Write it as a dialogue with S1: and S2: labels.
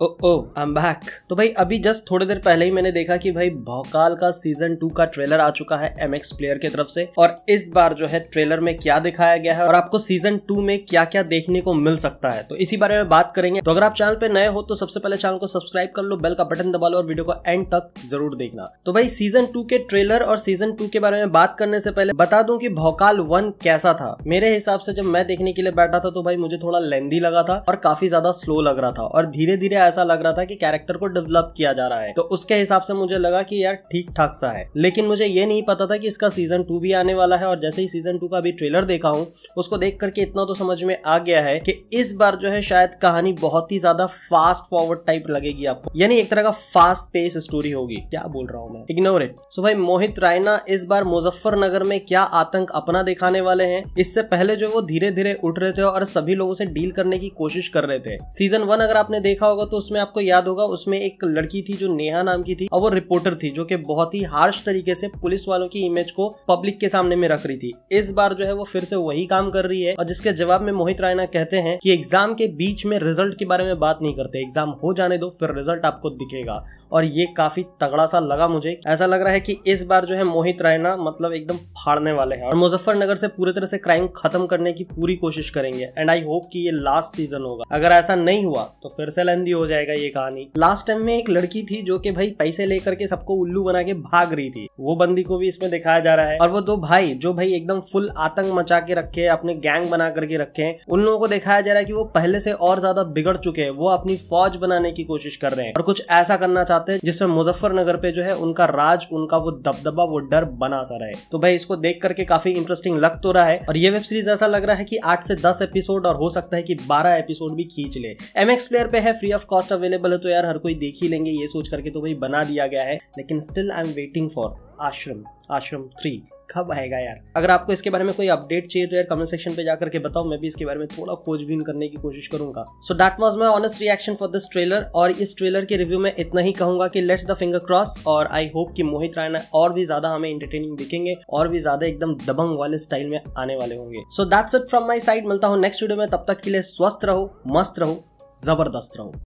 S1: O O I am back तो भाई, अभी जस्ट थोड़ी देर पहले ही मैंने देखा कि भाई, भौकाल का सीज़न टू का ट्रेलर आ चुका है एम एक्स प्लेयर की तरफ़ से। और इस बार जो है ट्रेलर में क्या दिखाया गया है और आपको सीज़न टू में क्या क्या देखने को मिल सकता है। तो इसी बारे में बात करेंगे। तो अगर आप चैनल पे नए हो तो सबसे पहले चैनल को सब्सक्राइब कर लो बेल का बटन दबा लो और वीडियो को एंड तक ज़रूर देखना। तो भाई सीज़न टू के ट्रेलर और सीज़न टू के बारे में बात करने से पहले बता दूँ कि भौकाल वन कैसा था। मेरे हिसाब से जब मैं देखने के लिए बैठा था तो भाई, मुझे थोड़ा लेंदी लगा था और काफ़ी ज़्यादा स्लो लग रहा था। और धीरे धीरे ऐसा लग रहा था कि कैरेक्टर को डेवलप किया जा रहा है। तो उसके हिसाब से मुझे लगा कि यार ठीक ठाक सा है। लेकिन मुझे ये नहीं पता था कि इसका सीज़न टू भी आने वाला है और जैसे ही सीज़न टू का भी ट्रेलर देखा हूँ, उसको देख करके इतना तो समझ में आ गया है कि इस बार जो है शायद कहानी बहुत ही ज़्यादा फास्ट फॉरवर्ड टाइप लगेगी आपको। यानी एक तरह का फास्ट पेस स्टोरी होगी। क्या बोल रहा हूँ मैं? इग्नोर इट सो भाई, मोहित रायना इस बार मुजफ्फरनगर में क्या आतंक अपना दिखाने वाले हैं? इससे पहले जो वो धीरे धीरे उठ रहे थे और सभी लोगों से डील करने की कोशिश कर रहे थे। सीज़न वन अगर आपने देखा होगा तो उसमें आपको याद होगा, उसमें एक लड़की थी जो नेहा नाम की थी और वो रिपोर्टर थी, जो कि बहुत ही हार्श तरीके से पुलिस वालों की इमेज को पब्लिक के सामने में रख रही थी। इस बार जो है वो फिर से वही काम कर रही है और जिसके जवाब में मोहित रायना कहते हैं कि एग्ज़ाम के बीच में रिज़ल्ट के बारे में बात नहीं करते। एग्ज़ाम हो जाने दो, फिर रिज़ल्ट आपको दिखेगा। और ये काफ़ी तगड़ा सा लगा मुझे। ऐसा लग रहा है कि इस बार जो है मोहित रायना मतलब एकदम फाड़ने वाले हैं और मुजफ्फरनगर से पूरी तरह से क्राइम खत्म करने की पूरी कोशिश करेंगे। एंड आई होप कि ये लास्ट सीज़न होगा। अगर ऐसा नहीं हुआ तो फिर से लेंदी हो जाएगा ये कहानी। लास्ट टाइम में एक लड़की थी जो कि भाई पैसे लेकर के सबको उल्लू बना के भाग रही थी। वो बंदी को भी इसमें दिखाया जा रहा है। और वो दो भाई जो भाई एकदम फुल आतंक मचा के रखे अपने गैंग बना करके रखे हैं, उन लोगों को दिखाया जा रहा है कि वो पहले से और ज़्यादा बिगड़ चुके हैं। वो अपनी फौज बनाने की कोशिश कर रहे हैं। और कुछ ऐसा करना चाहते हैं जिसमें मुजफ्फरनगर पे जो है उनका राज, उनका वो दबदबा, वो डर बना सा रहे। तो भाई इसको देख करके काफ़ी इंटरेस्टिंग लग तो रहा है। और ये वेब सीरीज़ ऐसा लग रहा है कि आठ से दस एपिसोड और हो सकता है कि बारह एपिसोड भी खींच ले। एमएक्स प्लेयर पे है फ्री ऑफ़ कॉस्ट अवेलेबल है तो यार हर कोई देख ही लेंगे, ये सोच करके तो भाई बना दिया गया है। लेकिन still I am waiting for Aashram Aashram three कब आएगा यार? अगर आपको इसके बारे में कोई अपडेट चाहिए तो यार कमेंट सेक्शन पे जाकर के बताओ, मैं भी इसके बारे में थोड़ा खोजबीन करने की कोशिश करूँगा। So that was my honest reaction for this trailer और इस ट्रेलर के रिव्यू में इतना ही कहूँगा कि लेट्स द फिंगर क्रॉस और आई होप कि मोहित रायना और भी ज़्यादा हमें इंटरटेनिंग दिखेंगे और भी ज़्यादा एकदम दबंग वाले स्टाइल में आने वाले होंगे। So that's it from my side मिलता हूँ नेक्स्ट वीडियो में, तब तक के लिए स्वस्थ रहो, मस्त रहो, ज़बरदस्त रहो।